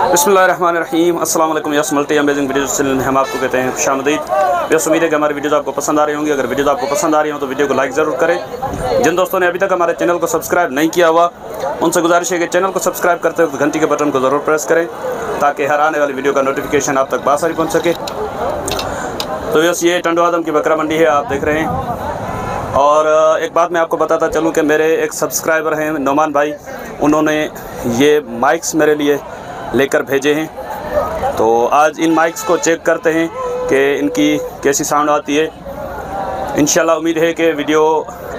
बसमीम अल्लाम yes multi amazing video में। हम आपको कहते हैं शामदीद। बस उम्मीद है कि हमारी वीडियोज़ आपको पसंद आ रही होंगी। अगर वीडियोज़ आपको पसंद आ रही हो तो वीडियो को लाइक ज़रूर करें। जिन दोस्तों ने अभी तक हमारे चैनल को सब्सक्राइब नहीं किया हुआ, उनसे गुजारिश है कि चैनल को सब्सक्राइब करते वक्त घंटी के बटन को ज़रूर प्रेस करें, ताकि हर आने वाली वीडियो का नोटिफिकेशन आप तक बासारी पहुँच सके। तो बस ये टंडो आदम की बकरा मंडी है, आप देख रहे हैं। और एक बात मैं आपको बताता चलूँ कि मेरे एक सब्सक्राइबर हैं, नोमान भाई। उन्होंने ये माइक्स मेरे लिए लेकर भेजे हैं। तो आज इन माइक्स को चेक करते हैं कि इनकी कैसी साउंड आती है। इन उम्मीद है कि वीडियो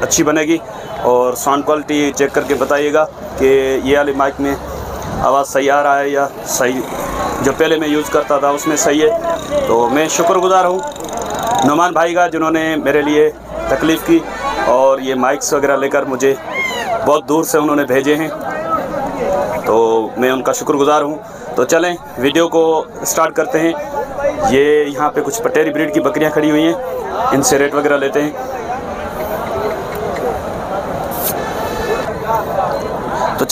अच्छी बनेगी और साउंड क्वालिटी चेक करके बताइएगा कि ये वाले माइक में आवाज़ सही आ रहा है या सही, जो पहले मैं यूज़ करता था उसमें सही है। तो मैं शुक्रगुजार हूँ नुमान भाई का, जिन्होंने मेरे लिए तकलीफ़ की और ये माइक्स वगैरह लेकर मुझे बहुत दूर से उन्होंने भेजे हैं। तो मैं उनका शुक्रगुजार हूँ। तो चलें, वीडियो को स्टार्ट करते हैं। ये यहाँ पे कुछ पटेरी ब्रीड की बकरियाँ खड़ी हुई हैं। इनसे रेट वगैरह लेते हैं।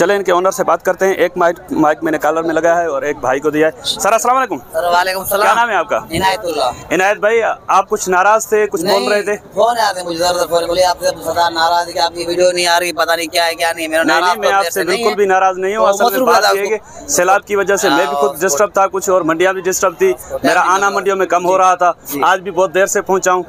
चले इनके ओनर से बात करते हैं। एक माइक माइक मैंने कॉलर में लगाया है और एक भाई को दिया है। सर अस्सलाम वालेकुम। वालेकुम क्या नाम है आपका? इनायतुल्लाह। इनायत भाई आप कुछ नाराज़ थे कुछ बोल रहे थे? फ़ोन आते मुझे फ़ोन बोले आपसे नाराज़ कि आपकी वीडियो नहीं आ रही पता नहीं क्या है क्या नहीं। मेरा नहीं, नहीं मैं आपसे बिल्कुल भी नाराज़ नहीं हूँ। असल में बात ये है कि सैलाब की वजह से मैं भी खुद डिस्टर्ब था कुछ और मंडिया भी डिस्टर्ब थी। मेरा आना मंडियों में कम हो रहा था। आज भी बहुत देर से पहुँचा हूँ।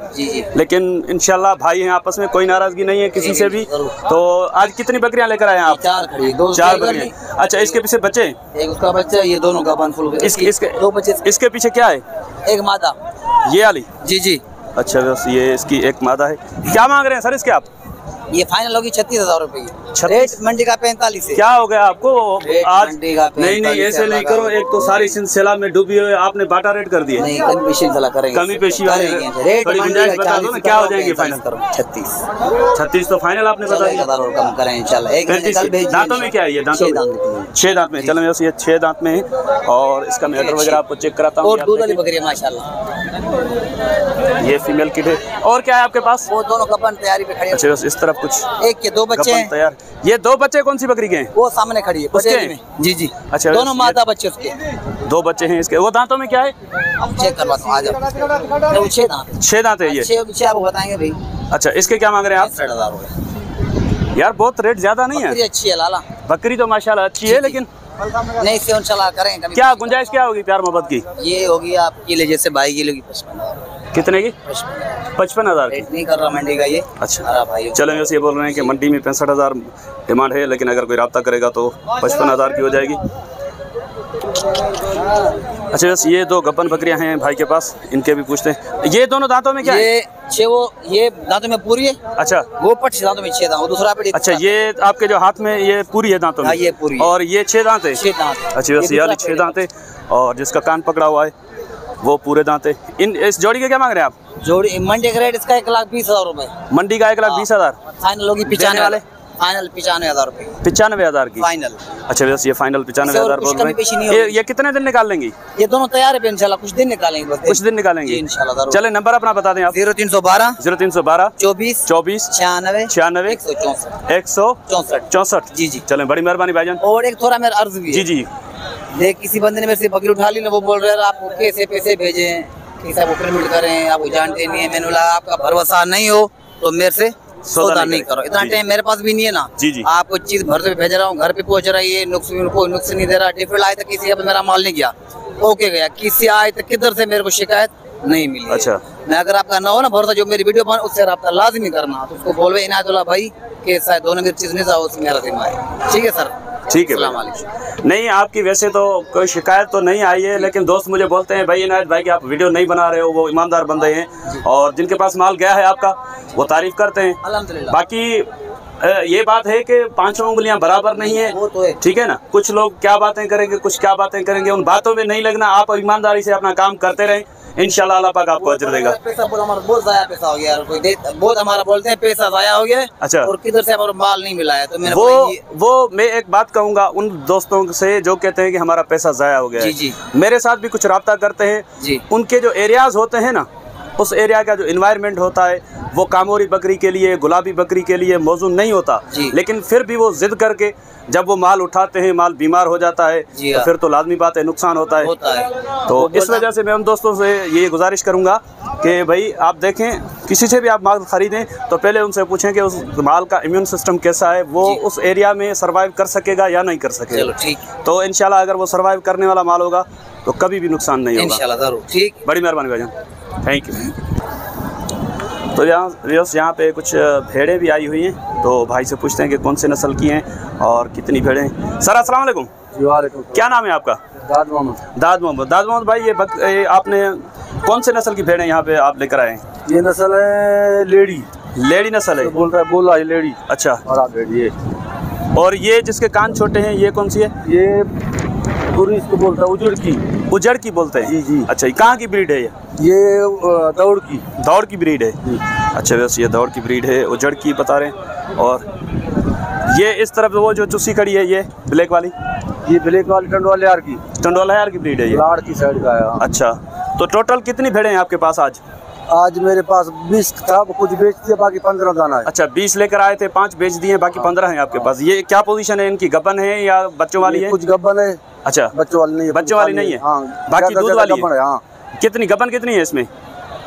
लेकिन इनशाला भाई हैं आपस में कोई नाराज़गी नहीं है किसी से भी। तो आज कितनी बकरियाँ लेकर आए आप? चार खड़ी चार बच्चे अच्छा इसके पीछे बच्चे एक उसका बच्चा ये दोनों का फुल इसके इसके दो बच्चे इसके पीछे क्या है? एक मादा। ये वाली? जी जी। अच्छा बस ये इसकी एक मादा है। क्या मांग रहे हैं सर इसके आप? ये फाइनल होगी छत्तीस हज़ार रूपए की। रेट मंडी का पैंतालीस क्या हो गया आपको? आज नहीं नहीं ऐसे नहीं करो। एक तो सारी सिलसिला में डूबी हुई आपने बाटा रेट कर दिया। नहीं कमी पेशी करेंगे। कमी पेशी वाले रेट बता दो ना, क्या हो जाएगी फाइनल? करो छत्तीस। छत्तीस तो फाइनल आपने बता दिया। कम करें इंशाल्लाह। दांतों में क्या है ये दांतों में। छह दांत में। चलो ये छह दांत में है और इसका मैटर वगैरह आपको चेक कराता हूँ। दूध वाली बकरी है माशाल्लाह। ये फीमेल किड है। और क्या है आपके पास? वो दोनों कपन तैयारी पे खड़ी है। अच्छा इस तरफ़ कुछ? एक के दो बच्चे हैं। तैयार। ये दो बच्चे कौन सी बकरी के हैं? वो सामने खड़ी है उसके? जी जी। अच्छा, दोनों माता बच्चे उसके। दो बच्चे हैं इसके। वो दांतों में क्या है? चेक करवाता हूँ आ जाओ। छह दांत। छह दांत है ये। छह छह आपको बताएँगे भाई। अच्छा इसके क्या मांग रहे हैं हज़ार आप यार बहुत रेट ज़्यादा नहीं है। अच्छी है लाला। बकरी तो माशाल्लाह अच्छी है लेकिन नहीं से करेंगे क्या गुंजाइश क्या होगी प्यार मोहब्बत की? ये होगी आपकी ले जैसे किलो की पचपन कितने की? पचपन हज़ार नहीं कर रहा मंडी का ये। अच्छा। भाई। चलो वैसे ये बोल रहे हैं कि मंडी में पैंसठ हज़ार डिमांड है लेकिन अगर कोई रब्ता करेगा तो पचपन हज़ार की हो जाएगी। अच्छा बस ये दो गब्बन बकरियाँ हैं भाई के पास इनके भी पूछते हैं। ये दोनों दांतों में क्या है? ये छह वो ये दांतों में पूरी है। अच्छा। वो पट दांतों में छह दांत दूसरा पेट अच्छा ये आपके जो हाथ में ये पूरी है दांतों में? हाँ, ये पूरी और ये छह दांत है? छह दांत। अच्छा बस ये छह दांत है और जिसका कान पकड़ा हुआ है वो पूरे दांत। इन इस जोड़ी के क्या मांग रहे हैं आप? जोड़ी मंडी का रेट इसका एक लाख बीस हज़ार रुपए। मंडी का एक लाख बीस हज़ार? फाइनल होगी देने पिचानवे वाले? फाइनल पिचानवे हज़ार रुपए। पचानवे हज़ार की? फाइनल अच्छा बस ये फाइनल पचानवे हज़ार हैं। ये ये कितने दिन निकाल लेंगी? ये दोनों तैयार है इंशाल्लाह कुछ दिन निकालेंगे बस कुछ दिन निकालेंगे। इंशाल्लाह चले नंबर अपना बता दें आप। ज़ीरो तीन सौ बारह ज़ीरो तीन सौ बारह चौबीस चौबीस छियानवे छियानवे एक सौ चौसठ। एक सौ चौसठ। चौसठ। जी, जी। चले बड़ी मेहरबानी भाईजान। और एक थोड़ा मेरा अर्ज़ भी जी जी। देख किसी बंदे ने मेरे से बकरी उठा ली ना वो बोल रहे हैं आपको कैसे पैसे भेजे किसी आपको पेमेंट करें आपको जानते नहीं है। मैंने बोला आपका भरोसा नहीं हो तो मेरे से सौदा नहीं करो। इतना टाइम मेरे पास भी नहीं है ना। जी, जी। आपको चीज़ भर से भेज रहा हूँ घर पे पहुँच रही है नुक्स कोई नुक्स नहीं दे रहा डिफरेंट आए तो किसी पे मेरा माल नहीं गया। ओके गया किसी आए तो किधर से मेरे को शिकायत नहीं मिली। अच्छा। मैं अगर आपका ना हो ना भरोसा जो मेरी वीडियो बन उससे रब्ता लाजमी करना। तो उसको बोलवे इनायतुल्लाह भाई के शायद दोनों की चीज़ नहीं था उसमें मेरा जिम्मा है। ठीक है सर? ठीक है नहीं आपकी वैसे तो कोई शिकायत तो नहीं आई है लेकिन दोस्त मुझे बोलते हैं भाई इनायत भाई कि आप वीडियो नहीं बना रहे हो वो ईमानदार बंदे हैं। और जिनके पास माल गया है आपका वो तारीफ़ करते हैं। बाकी ये बात है कि पाँचों उंगलियाँ बराबर नहीं है। वो तो है। ठीक है ना? कुछ लोग क्या बातें करेंगे कुछ क्या बातें करेंगे उन बातों में नहीं लगना। आप ईमानदारी से अपना काम करते रहें। इंशाल्लाह अल्लाह पाक आपको अजर देगा पैसा बोल हमारा बहुत जाया पैसा हो गया यार कोई बहुत हमारा बोलते हैं पैसा जाया हो गया अच्छा। और किधर से हमारा माल नहीं मिला है तो मैंने वो वो मैं एक बात कहूँगा उन दोस्तों से जो कहते हैं कि हमारा पैसा जाया हो गया जी, जी। मेरे साथ भी कुछ रहा करते हैं जी। उनके जो एरियाज़ होते हैं ना उस एरिया का जो इन्वायरमेंट होता है वो कामोरी बकरी के लिए गुलाबी बकरी के लिए मौजूद नहीं होता। लेकिन फिर भी वो जिद करके जब वो माल उठाते हैं माल बीमार हो जाता है तो हाँ। फिर तो लाजमी बात है नुकसान होता है। होता है। तो इस वजह से मैं उन दोस्तों से ये गुजारिश करूँगा कि भाई आप देखें किसी से भी आप माल खरीदें तो पहले उनसे पूछें कि उस माल का इम्यून सिस्टम कैसा है वो उस एरिया में सर्वाइव कर सकेगा या नहीं कर सकेगा। ठीक। तो इंशाल्लाह अगर वो सर्वाइव करने वाला माल होगा तो कभी भी नुकसान नहीं होगा। ठीक। बड़ी मेहरबानी भाईजान थैंक यू तो यहाँ व्यूअर्स यहाँ पे कुछ भेड़ें भी आई हुई हैं। तो भाई से पूछते हैं कि कौन से नस्ल की हैं और कितनी भेड़ें हैं। सर अस्सलाम वालेकुम। क्या नाम है आपका? दाद मोहम्मद। दाद मोहम्मद। दाद मोहम्मद भाई ये, बक, ये आपने कौन से नस्ल की भेड़ें यहाँ पे आप लेकर आए हैं? ये नस्ल है लेडी। लेडी नस्ल है? तो बोल रहा है बोल रहा है लेडी। अच्छा। लेडी ये और ये जिसके कान छोटे हैं ये कौन सी है? ये पूरी इसको बोलता है उजड़ की। उजड़ की बोलते हैं? जी, जी। अच्छा ये कहाँ की ब्रीड है ये? ये दौड़ की। दौड़ की ब्रीड है? अच्छा वैसे ये दौड़ की ब्रीड है उजड़ की बता रहे हैं। और ये इस तरफ़ वो जो चुस्सी खड़ी है ये ब्लैक वाली? ये ब्लैक वाली टंडवाले यार की। टंडोला यार की ब्रीड है ये? लाड़ की साइड का है हाँ। अच्छा तो टोटल कितनी भेड़ें हैं आपके पास आज? आज मेरे पास बीस था कुछ बेच दिया बाकी पंद्रह दाना है। अच्छा बीस लेकर आए थे पाँच बेच दिए बाकी पंद्रह हैं आपके पास। ये क्या पोजीशन है इनकी? गबन है या बच्चों वाली है? कुछ गब्बन है। अच्छा। बच्चों वाली नहीं है बच्चों वाली नहीं है? हाँ? बाकी दूध वाली है? हाँ कितनी गबन कितनी है इसमें?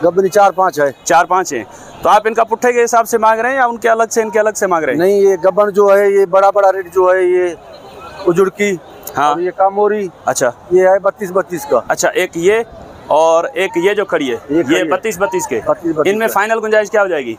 गब्बनी चार पाँच है। चार पाँच हैं। तो आप इनका पुट्ठे के हिसाब से मांग रहे हैं या उनके अलग से इनके अलग से मांग रहे हैं? नहीं ये गब्बन जो है ये बड़ा बड़ा रेट जो है ये उजुड़की हाँ। और ये कामोरी अच्छा। ये है बत्तीस बत्तीस का। अच्छा एक ये और एक ये जो खड़ी है ये। बत्तीस बत्तीस के। 32 32 इनमें फाइनल गुंजाइश क्या हो जाएगी?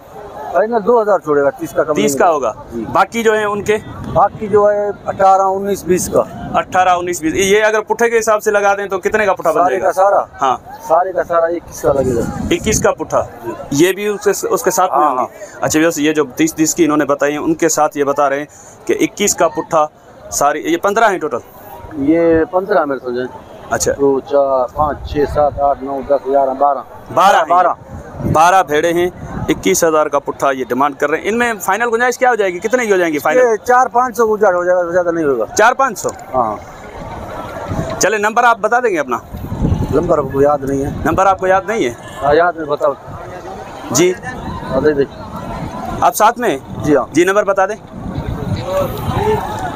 फाइनल दो हज़ार छोड़ेगा तीस का तीस का होगा। बाकी जो है उनके? बाकी जो है अठारह उन्नीस बीस का। अट्ठारह उन्नीस बीस। ये अगर पुट्ठे के हिसाब से लगा दें तो कितने का पुट्ठा बन सारे का जाएगा सारा? हाँ। सारे का सारा इक्कीस का लगेगा। इक्कीस का पुट्ठा ये भी उसके उसके साथ में हाँ, होंगी? अच्छा वैसे ये जो तीस तीस की इन्होंने बताई है उनके साथ ये बता रहे हैं कि इक्कीस का पुट्ठा सारी ये पंद्रह है टोटल ये पंद्रह मेरे समझे अच्छा। दो चार पाँच छः सात आठ नौ दस ग्यारह बारह। बारह बारह। बारह भेड़े हैं। इक्कीस हज़ार का पुट्ठा ये डिमांड कर रहे हैं। इनमें फाइनल गुंजाइश क्या हो जाएगी? कितने की हो जाएँगी फाइनल चार पाँच सौ गुजार हो जाएगा ज़्यादा नहीं होगा। चार पाँच सौ? हाँ। चले नंबर आप बता देंगे अपना। नंबर आपको याद नहीं है। नंबर आपको याद नहीं है? हाँ याद नहीं बताओ। जी। हाँ, दे दे। आप साथ में? जी हाँ। जी नंबर बता दें।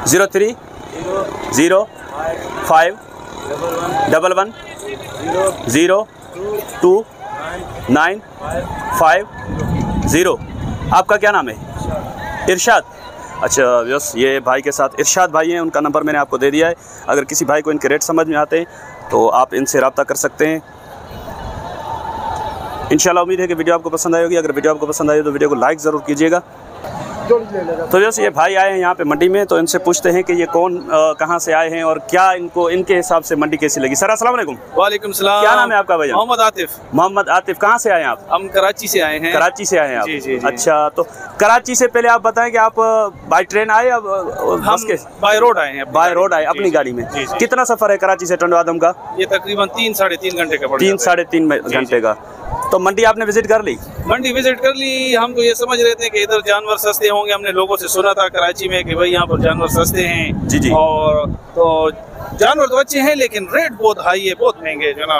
Zero three zero five double one zero two nine five zero. आपका क्या नाम है? इरशाद। अच्छा यस ये भाई के साथ इरशाद भाई हैं, उनका नंबर मैंने आपको दे दिया है। अगर किसी भाई को इनके रेट समझ में आते हैं तो आप इनसे रबता कर सकते हैं। इंशाल्लाह उम्मीद है कि वीडियो आपको पसंद आएगी अगर वीडियो आपको पसंद हो तो वीडियो को लाइक ज़रूर कीजिएगा। तो जैसे ये भाई आए हैं यहाँ पे मंडी में तो इनसे पूछते हैं कि ये कौन कहाँ से आए हैं और क्या इनको इनके हिसाब से मंडी कैसी लगी। सर अस्सलाम वालेकुम। वालेकुम सलाम। क्या नाम है आपका भैया? मोहम्मद आतिफ। मोहम्मद आतिफ कहाँ से आए हैं आप? हम कराची से आए हैं। कराची से आए हैं आप? जी, जी, जी। अच्छा तो कराची से पहले आप बताएँ कि आप बाई ट्रेन आए या बस के? बाय रोड आए हैं बाय रोड आए अपनी गाड़ी में। कितना सफ़र है कराची से टंडवादम का? ये तकरीबन तीन साढ़े तीन घंटे का तीन साढ़े तीन घंटे का। तो मंडी आपने विज़िट कर ली? मंडी विज़िट कर ली हम तो ये समझ रहे थे कि इधर जानवर सस्ते होंगे हमने लोगों से सुना था कराची में कि भाई यहाँ पर जानवर सस्ते हैं जी, जी। और तो जानवर तो अच्छे हैं लेकिन रेट बहुत हाई है बहुत महँगे जो ना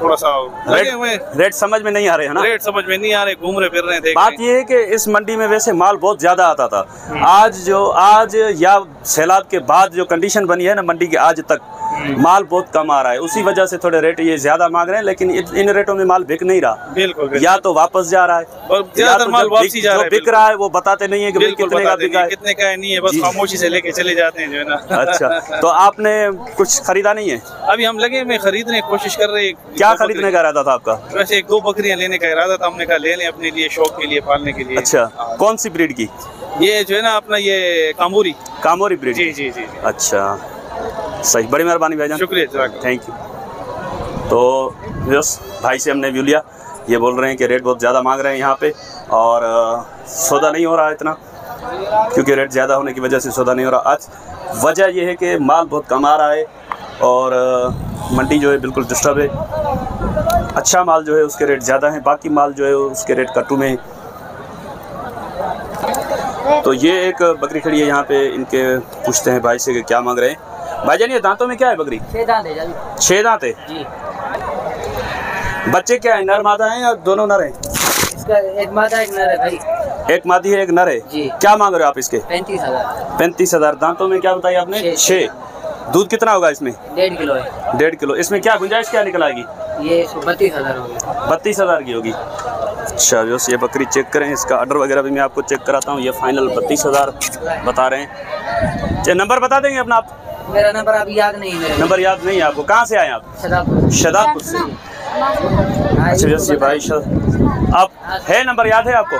थोड़ा सा। रेट रेट समझ में नहीं आ रहे हैं ना? रेट समझ में नहीं आ रहे घूम रहे फिर रहे देख बात ये है कि इस मंडी में वैसे माल बहुत ज़्यादा आता था। आज जो आज या सैलाब के बाद जो कंडीशन बनी है ना मंडी के आज तक माल बहुत कम आ रहा है। उसी वजह से थोड़े रेट ये ज़्यादा मांग रहे हैं लेकिन इन रेटों में माल बिक नहीं रहा। बिल्कुल। या तो वापस जा रहा है और ज़्यादातर तो माल जो वापसी जा रहा है, बिक रहा है वो बताते नहीं है कि बिल्कुल कितने का बिका है। कितने का है नहीं है बस खामोशी से लेके चले जाते हैं जो है ना। अच्छा तो आपने कुछ खरीदा नहीं है? अभी हम लगे में खरीदने की कोशिश कर रहे क्या खरीदने का इरादा था आपका? वैसे एक दो बकरियाँ लेने का इरादा था हमने कहा ले लें अपने लिए शौक के लिए पालने के लिए। अच्छा हाँ। कौन सी ब्रीड की? ये जो है ना अपना ये कामूरी कामोरी ब्रीड जी जी जी। अच्छा। सही बड़ी मेहरबानी भाईजान शुक्रिया थैंक यू तो यस भाई से हमने व्यू लिया। ये बोल रहे हैं कि रेट बहुत ज़्यादा मांग रहे हैं यहाँ पे और सौदा नहीं हो रहा है इतना क्योंकि रेट ज़्यादा होने की वजह से सौदा नहीं हो रहा। आज वजह ये है कि माल बहुत कम आ रहा है और मंडी जो है बिल्कुल डिस्टर्ब है। अच्छा माल जो है उसके रेट ज़्यादा हैं बाकी माल जो है उसके रेट कट्टू में है। तो ये एक बकरी खड़ी है यहाँ पे इनके पूछते हैं भाई से कि क्या मांग रहे हैं। भाईजान ये दांतों में क्या है बकरी? छह दांत है छह दांत? है बच्चे क्या है नर मादा हैं या दोनों नर हैं? एक मादा एक नर है भाई। एक मादी है एक नर है। जी। क्या मांग रहे हो आप इसके? पैंतीस हज़ार। पैंतीस हज़ार। दांतों में क्या बताया आपने? छः। दूध कितना होगा इसमें? डेढ़ किलो है। डेढ़ किलो। इसमें क्या गुंजाइश क्या निकल आएगी? ये बत्तीस हज़ार हो गया बत्तीस हज़ार की होगी। अच्छा जो ये बकरी चेक करें इसका ऑर्डर वगैरह भी मैं आपको चेक कराता हूँ। ये फाइनल बत्तीस हज़ार बता रहे हैं। नंबर बता देंगे अपना आप। मेरा नंबर अभी याद नहीं है नंबर याद नहीं है आपको। कहाँ से आए आप? शदाबपुर से। अच्छा ये भाई शद आप है नंबर याद है आपको?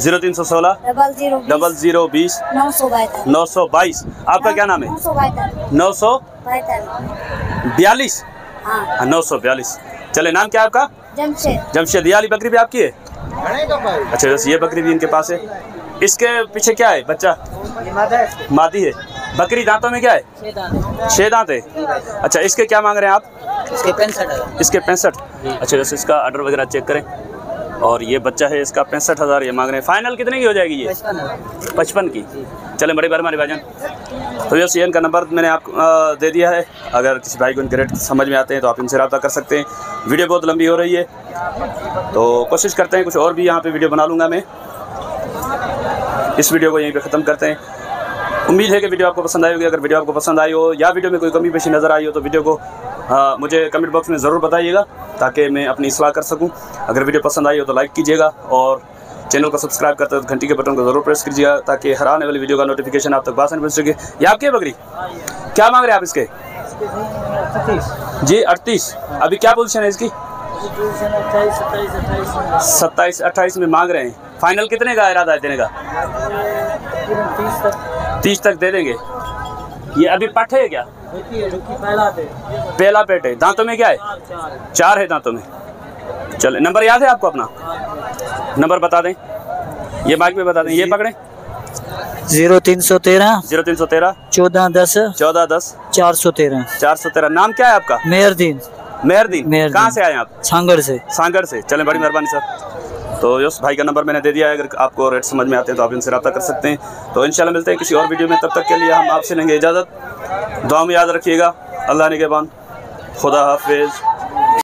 ज़ीरो तीन सौ सोलह। डबल ज़ीरो बीस, डबल ज़ीरो बीस। नौ सौ बहत्तर नौ सौ बाईस। आपका क्या नाम है? नौ सौ बयालीस? हाँ। नौ सौ बयालीस। चले नाम क्या आपका? जमशेद। जमशेद ये वाली बकरी भी आपकी है? अच्छा बस ये बकरी भी इनके पास है। इसके पीछे क्या है बच्चा? ये मादा है। मादी है। बकरी दांतों में क्या है? छः छह दांत है। अच्छा इसके क्या मांग रहे हैं आप? इसके पैंसठ इसके पैंसठ। अच्छा जैसे इसका ऑर्डर वगैरह चेक करें। और ये बच्चा है इसका पैंसठ हज़ार ये मांग रहे हैं। फाइनल कितने की हो जाएगी ये? पचपन की। चले बड़ी बार हमारे भाईजान। तो ये सीएन का नंबर मैंने आपको दे दिया है। अगर किसी भाई को इनके रेट समझ में आते हैं तो आप इनसे रब्ता कर सकते हैं। वीडियो बहुत लंबी हो रही है। तो कोशिश करते हैं कुछ और भी यहाँ पर वीडियो बना लूँगा मैं। इस वीडियो को यहीं पर ख़त्म करते हैं। उम्मीद है कि वीडियो आपको पसंद आई होगी। अगर वीडियो आपको पसंद आई हो या वीडियो में कोई कमी पेशी नज़र आई हो तो वीडियो को हाँ, मुझे कमेंट बॉक्स में ज़रूर बताइएगा। ताकि मैं अपनी इसलाह कर सकूँ। अगर वीडियो पसंद आई हो तो लाइक कीजिएगा और चैनल को सब्सक्राइब करते वक्त घंटी के बटन को ज़रूर प्रेस कीजिएगा ताकि हर आने वाली वीडियो का नोटिफिकेशन आप तक बासन पहुँच सके। ये आपकी है बकरी? क्या मांग रहे हैं आप इसके? जी, अड़तीस। अभी क्या पोजीशन है इसकी? सत्ताईस, अट्ठाईस में मांग रहे हैं। फाइनल कितने का इरादा है देने का? तीस तक। दे देंगे। ये अभी पट है क्या? पहला पेट है। दांतों में क्या है? चार है दांतों में। चले नंबर याद है आपको अपना? नंबर बता दें। ये माइक में बता दें। ये पकड़े। ज़ीरो तीन सौ तेरह ज़ीरो तीन सौ तेरह। चौदह दस चौदह दस। चार सौ तेरह। चार सौ तेरह। नाम क्या है आपका? मेहरदीन। मेहरदीन। कहाँ से आए आप? सांगड़ से। सांगड़ से। चलें बड़ी मेहरबानी सर। तो यस, भाई का नंबर मैंने दे दिया है, अगर आपको रेट समझ में आते हैं तो आप इनसे रब्ता कर सकते हैं। तो इंशाल्लाह मिलते हैं किसी और वीडियो में, तब तक के लिए हम आपसे लेंगे इजाज़त। दुआ में याद रखिएगा। अल्लाह ने के बाद, खुदा हाफिज़।